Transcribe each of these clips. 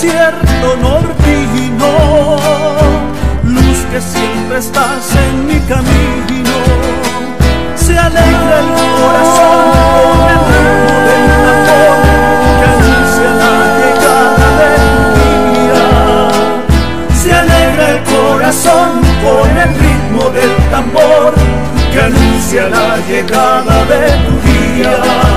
desierto nortino, luz que siempre estás en mi camino. Se alegra el corazón con el ritmo del tambor que anuncia la llegada de tu día. Se alegra el corazón con el ritmo del tambor que anuncia la llegada de tu día.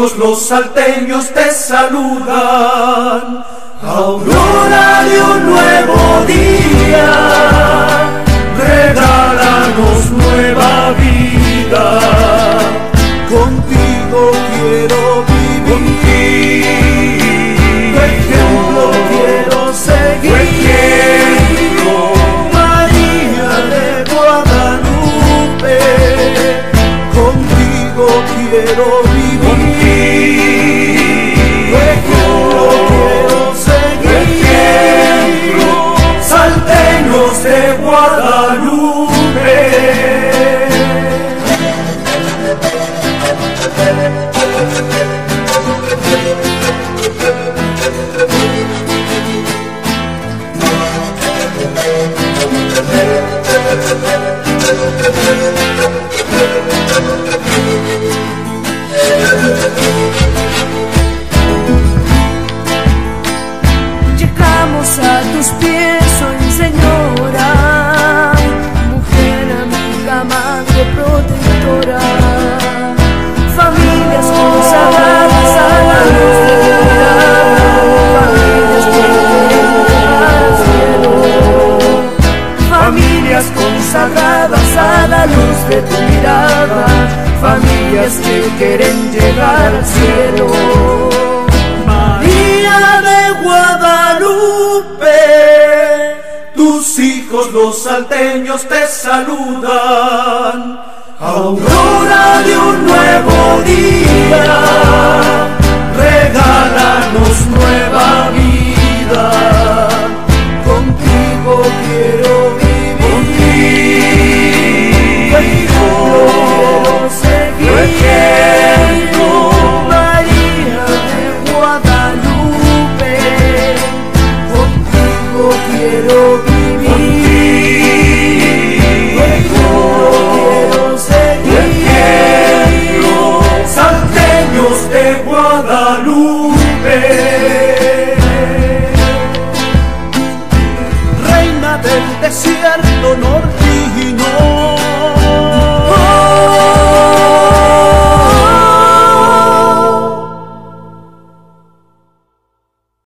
Los salteños te saludan. Aurora de un nuevo día, regálanos nueva vida. Contigo quiero vivir, tu ejemplo quiero seguir. Contigo quiero vivir. Tu mirada, familias que quieren llegar al cielo. María de Guadalupe, tus hijos los salteños te saludan. Guadalupe. Reina del desierto, no